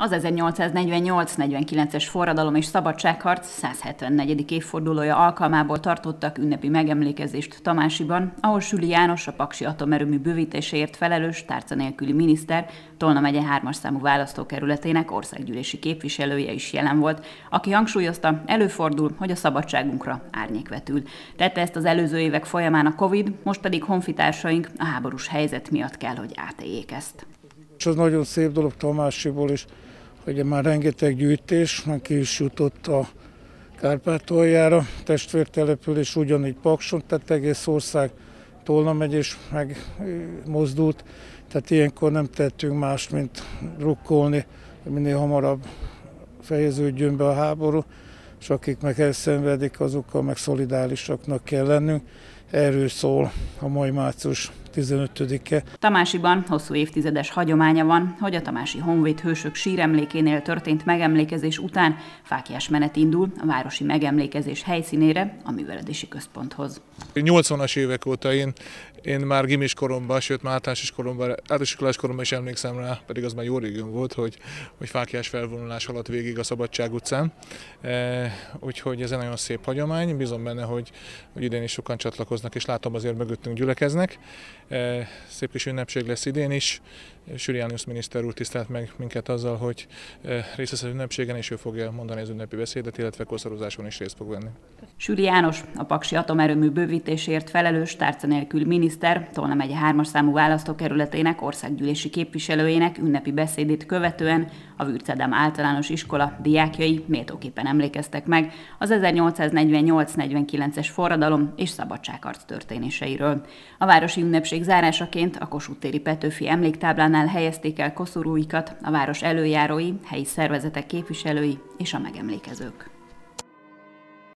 Az 1848-49-es forradalom és szabadságharc 174. évfordulója alkalmából tartottak ünnepi megemlékezést Tamásiban, ahol Süli János, a Paksi atomerőmű bővítéséért felelős tárca nélküli miniszter, Tolna megye 3 számú választókerületének országgyűlési képviselője is jelen volt, aki hangsúlyozta, előfordul, hogy a szabadságunkra árnyék vetül. Tette ezt az előző évek folyamán a Covid, most pedig honfitársaink a háborús helyzet miatt kell, hogy átéljék ezt. És az nagyon szép dolog Tamásiból is, hogy már rengeteg gyűjtés, meg ki is jutott a Kárpátaljára, testvértelepülés ugyanígy Pakson, tehát egész ország Tolna megy és megmozdult, tehát ilyenkor nem tettünk más, mint rukkolni, hogy minél hamarabb fejeződjön be a háború, és akik meg elszenvedik, azokkal meg szolidárisaknak kell lennünk. Erről szól a mai március 15-e. Tamásiban hosszú évtizedes hagyománya van, hogy a Tamási Honvéd hősök síremlékénél történt megemlékezés után fákjás menet indul a városi megemlékezés helyszínére, a művelődési központhoz. 80-as évek óta én, én már gimis koromban, sőt már általános koromban, általános koromban is emlékszem rá, pedig az már jó régen volt, hogy, hogy fákjás felvonulás alatt végig a Szabadság utcán. E, úgyhogy ez egy nagyon szép hagyomány, bízom benne, hogy, hogy idén is sokan csatlakoznak, és látom azért mögöttünk gyülekeznek. E, szép kis ünnepség lesz idén is. Süriánius miniszter úr tisztelt meg minket azzal, hogy e, részt vesz az ünnepségen, és ő fogja mondani az ünnepi beszédet, illetve koszorozáson is részt fog venni. Süri János, a Paksi atomerőmű bővítésért felelős tárca nélkül miniszter, Tolna megye hármas számú választókerületének országgyűlési képviselőjének ünnepi beszédét követően a Vürcedem általános iskola diákjai méltóképpen emlékeztek meg az 1848-49-es forradalom és szabadságharc történéseiről. A városi ünnepség zárásaként a Kossuth téri Petőfi emléktáblánál helyezték el koszorúikat a város előjárói, helyi szervezetek képviselői és a megemlékezők.